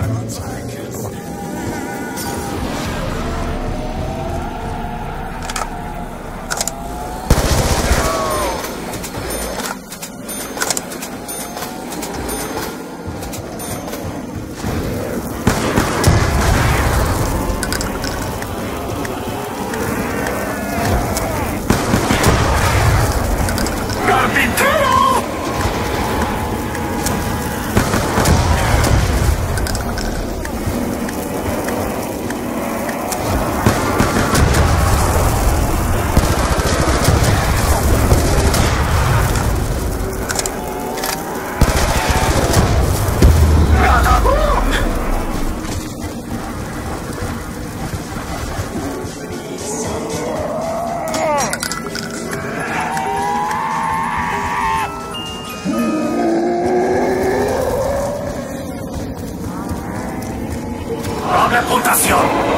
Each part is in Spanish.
I'm on time. ¡Doble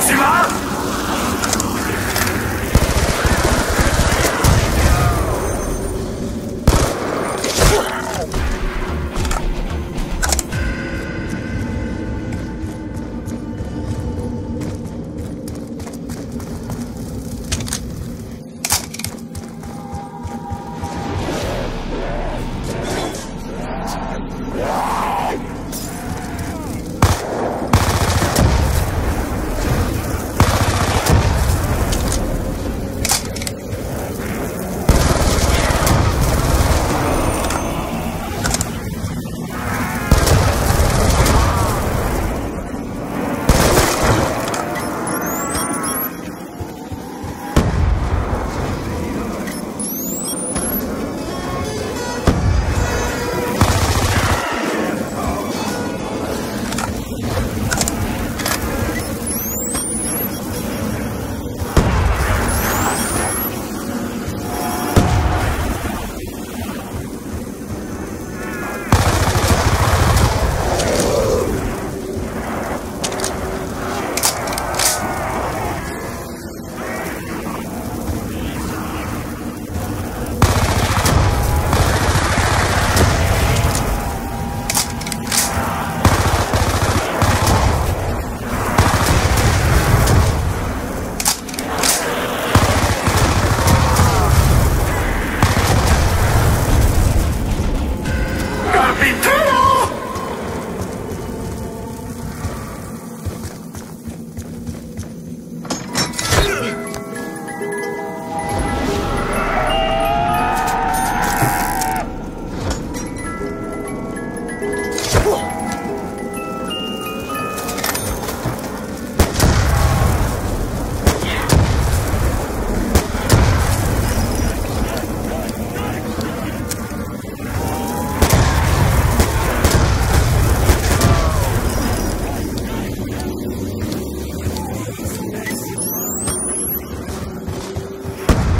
起开。